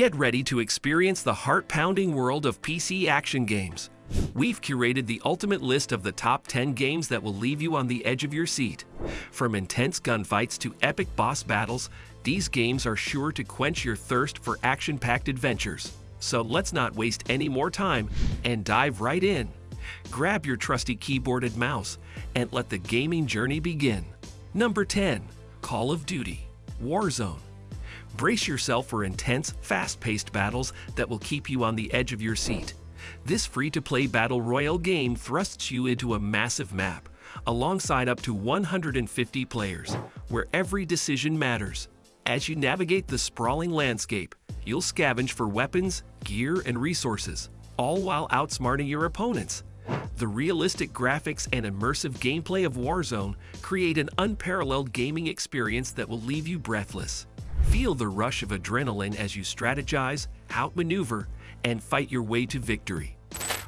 Get ready to experience the heart-pounding world of PC action games. We've curated the ultimate list of the top 10 games that will leave you on the edge of your seat. From intense gunfights to epic boss battles, these games are sure to quench your thirst for action-packed adventures. So let's not waste any more time and dive right in. Grab your trusty keyboard and mouse and let the gaming journey begin. Number 10. Call of Duty Warzone Brace yourself for intense, fast-paced battles that will keep you on the edge of your seat. This free-to-play battle royale game thrusts you into a massive map, alongside up to 150 players, where every decision matters. As you navigate the sprawling landscape, you'll scavenge for weapons, gear, and resources, all while outsmarting your opponents. The realistic graphics and immersive gameplay of Warzone create an unparalleled gaming experience that will leave you breathless. Feel the rush of adrenaline as you strategize, outmaneuver, and fight your way to victory.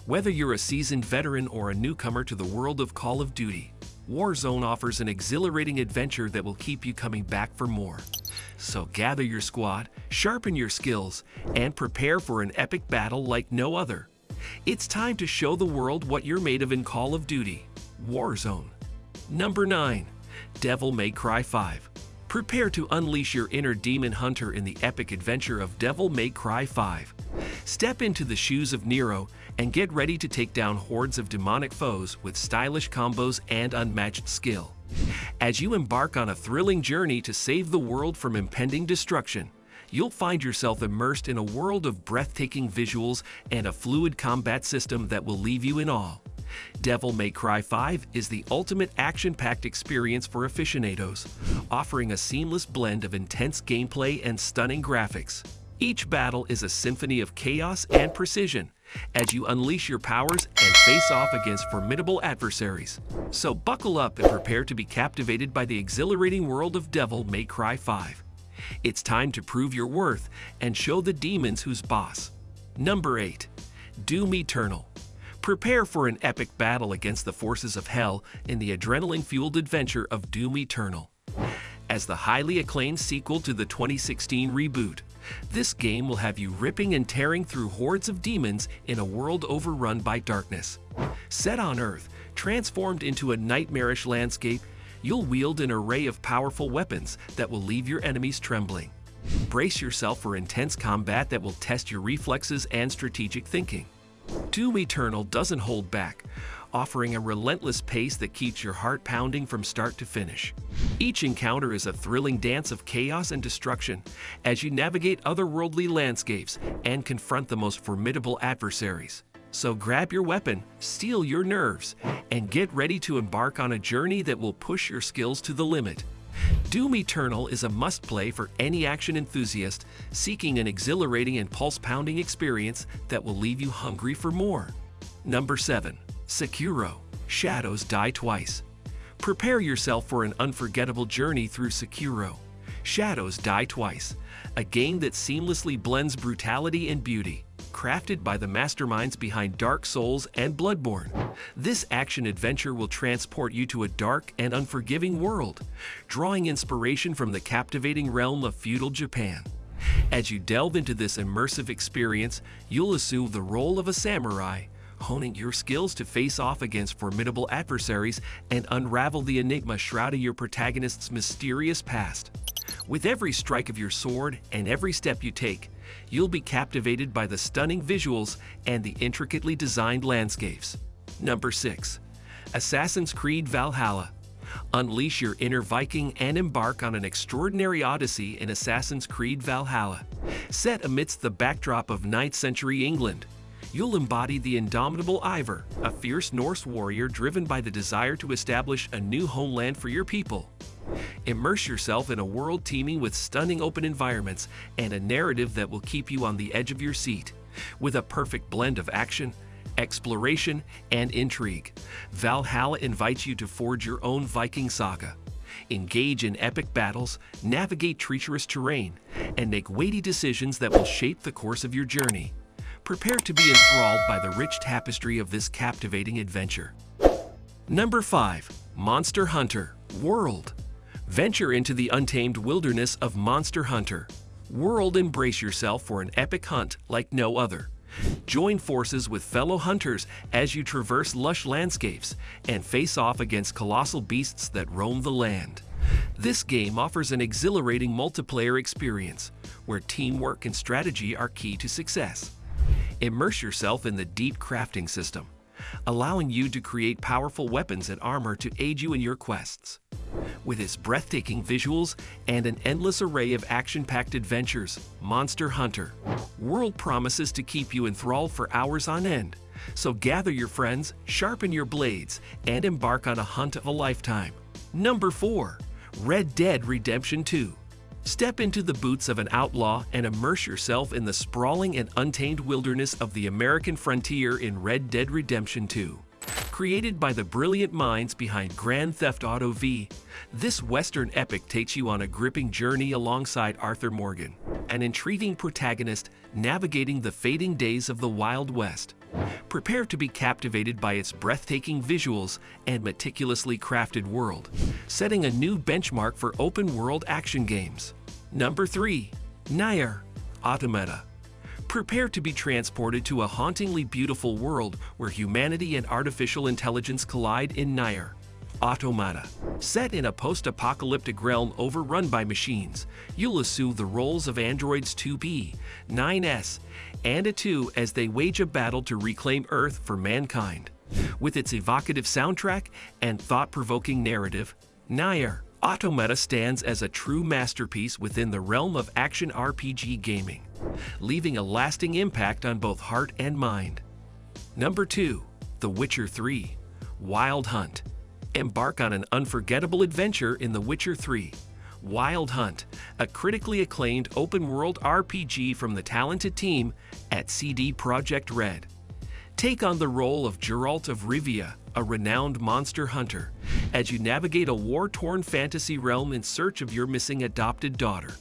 Whether you're a seasoned veteran or a newcomer to the world of Call of Duty, Warzone offers an exhilarating adventure that will keep you coming back for more. So gather your squad, sharpen your skills, and prepare for an epic battle like no other. It's time to show the world what you're made of in Call of Duty Warzone. Number 9. Devil May Cry 5 Prepare to unleash your inner demon hunter in the epic adventure of Devil May Cry 5. Step into the shoes of Nero and get ready to take down hordes of demonic foes with stylish combos and unmatched skill. As you embark on a thrilling journey to save the world from impending destruction, you'll find yourself immersed in a world of breathtaking visuals and a fluid combat system that will leave you in awe. Devil May Cry 5 is the ultimate action-packed experience for aficionados, offering a seamless blend of intense gameplay and stunning graphics. Each battle is a symphony of chaos and precision as you unleash your powers and face off against formidable adversaries. So buckle up and prepare to be captivated by the exhilarating world of Devil May Cry 5. It's time to prove your worth and show the demons who's boss. Number 8. Doom Eternal Prepare for an epic battle against the forces of hell in the adrenaline-fueled adventure of Doom Eternal. As the highly acclaimed sequel to the 2016 reboot, this game will have you ripping and tearing through hordes of demons in a world overrun by darkness. Set on Earth, transformed into a nightmarish landscape, you'll wield an array of powerful weapons that will leave your enemies trembling. Brace yourself for intense combat that will test your reflexes and strategic thinking. Doom Eternal doesn't hold back, offering a relentless pace that keeps your heart pounding from start to finish. Each encounter is a thrilling dance of chaos and destruction as you navigate otherworldly landscapes and confront the most formidable adversaries. So grab your weapon, steel your nerves, and get ready to embark on a journey that will push your skills to the limit. Doom Eternal is a must-play for any action enthusiast seeking an exhilarating and pulse-pounding experience that will leave you hungry for more. Number 7. Sekiro Shadows Die Twice Prepare yourself for an unforgettable journey through Sekiro. Shadows Die Twice, a game that seamlessly blends brutality and beauty crafted by the masterminds behind Dark Souls and Bloodborne. This action-adventure will transport you to a dark and unforgiving world, drawing inspiration from the captivating realm of feudal Japan. As you delve into this immersive experience, you'll assume the role of a samurai, honing your skills to face off against formidable adversaries and unravel the enigma shrouding your protagonist's mysterious past. With every strike of your sword and every step you take, you'll be captivated by the stunning visuals and the intricately designed landscapes. Number 6. Assassin's Creed Valhalla Unleash your inner Viking and embark on an extraordinary odyssey in Assassin's Creed Valhalla. Set amidst the backdrop of 9th century England, you'll embody the indomitable Eivor, a fierce Norse warrior driven by the desire to establish a new homeland for your people. Immerse yourself in a world teeming with stunning open environments and a narrative that will keep you on the edge of your seat. With a perfect blend of action, exploration, and intrigue, Valhalla invites you to forge your own Viking saga. Engage in epic battles, navigate treacherous terrain, and make weighty decisions that will shape the course of your journey. Prepare to be enthralled by the rich tapestry of this captivating adventure. Number 5. Monster Hunter World Venture into the untamed wilderness of Monster Hunter. World embrace yourself for an epic hunt like no other. Join forces with fellow hunters as you traverse lush landscapes and face off against colossal beasts that roam the land. This game offers an exhilarating multiplayer experience where teamwork and strategy are key to success. Immerse yourself in the deep crafting system, allowing you to create powerful weapons and armor to aid you in your quests. With its breathtaking visuals and an endless array of action-packed adventures, Monster Hunter World promises to keep you enthralled for hours on end. So gather your friends, sharpen your blades, and embark on a hunt of a lifetime. Number 4. Red Dead Redemption 2 Step into the boots of an outlaw and immerse yourself in the sprawling and untamed wilderness of the American frontier in Red Dead Redemption 2. Created by the brilliant minds behind Grand Theft Auto V, this Western epic takes you on a gripping journey alongside Arthur Morgan, an intriguing protagonist navigating the fading days of the Wild West. Prepare to be captivated by its breathtaking visuals and meticulously crafted world, setting a new benchmark for open-world action games. Number 3. Nier Automata Prepare to be transported to a hauntingly beautiful world where humanity and artificial intelligence collide in Nier. Automata. Set in a post-apocalyptic realm overrun by machines, you'll assume the roles of androids 2B, 9S, and A2 as they wage a battle to reclaim Earth for mankind. With its evocative soundtrack and thought-provoking narrative, Nier Automata stands as a true masterpiece within the realm of action RPG gaming leaving a lasting impact on both heart and mind. Number 2. The Witcher 3 Wild Hunt Embark on an unforgettable adventure in The Witcher 3 Wild Hunt, a critically acclaimed open-world RPG from the talented team at CD Projekt Red. Take on the role of Geralt of Rivia, a renowned monster hunter, as you navigate a war-torn fantasy realm in search of your missing adopted daughter.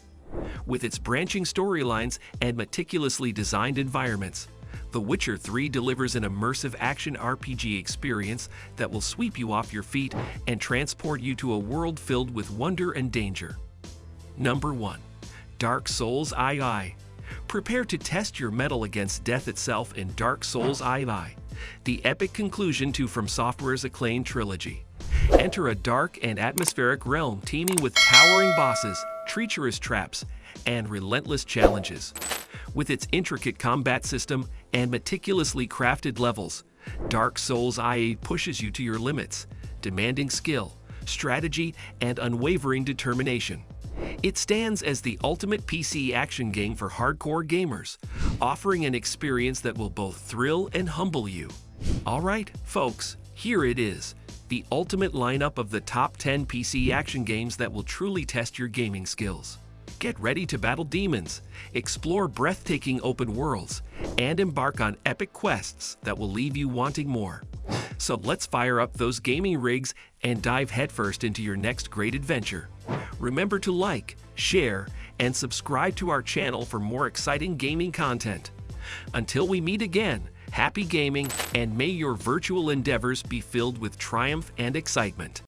With its branching storylines and meticulously designed environments, The Witcher 3 delivers an immersive action RPG experience that will sweep you off your feet and transport you to a world filled with wonder and danger. Number 1. Dark Souls II Prepare to test your mettle against death itself in Dark Souls II, the epic conclusion to From Software's acclaimed trilogy. Enter a dark and atmospheric realm teeming with towering bosses, treacherous traps, and relentless challenges. With its intricate combat system and meticulously crafted levels, Dark Souls II pushes you to your limits, demanding skill, strategy, and unwavering determination. It stands as the ultimate PC action game for hardcore gamers, offering an experience that will both thrill and humble you. Alright, folks, here it is, the ultimate lineup of the top 10 PC action games that will truly test your gaming skills. Get ready to battle demons, explore breathtaking open worlds, and embark on epic quests that will leave you wanting more. So let's fire up those gaming rigs and dive headfirst into your next great adventure. Remember to like, share, and subscribe to our channel for more exciting gaming content. Until we meet again, happy gaming and may your virtual endeavors be filled with triumph and excitement.